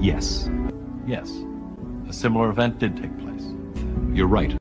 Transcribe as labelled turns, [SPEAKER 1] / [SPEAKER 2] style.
[SPEAKER 1] Yes. Yes. A similar event did take place. You're right.